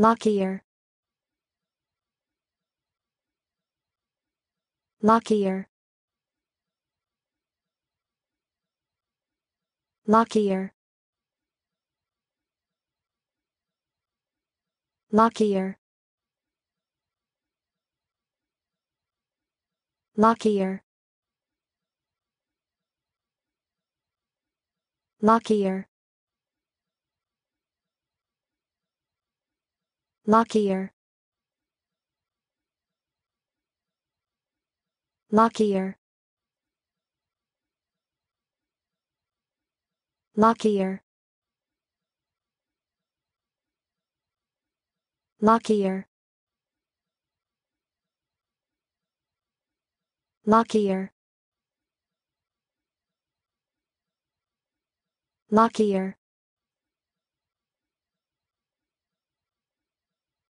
Lockyer Lockyer Lockyer Lockyer Lockyer Lockyer Lockyer Lockyer Lockyer Lockyer Lockyer Lockyer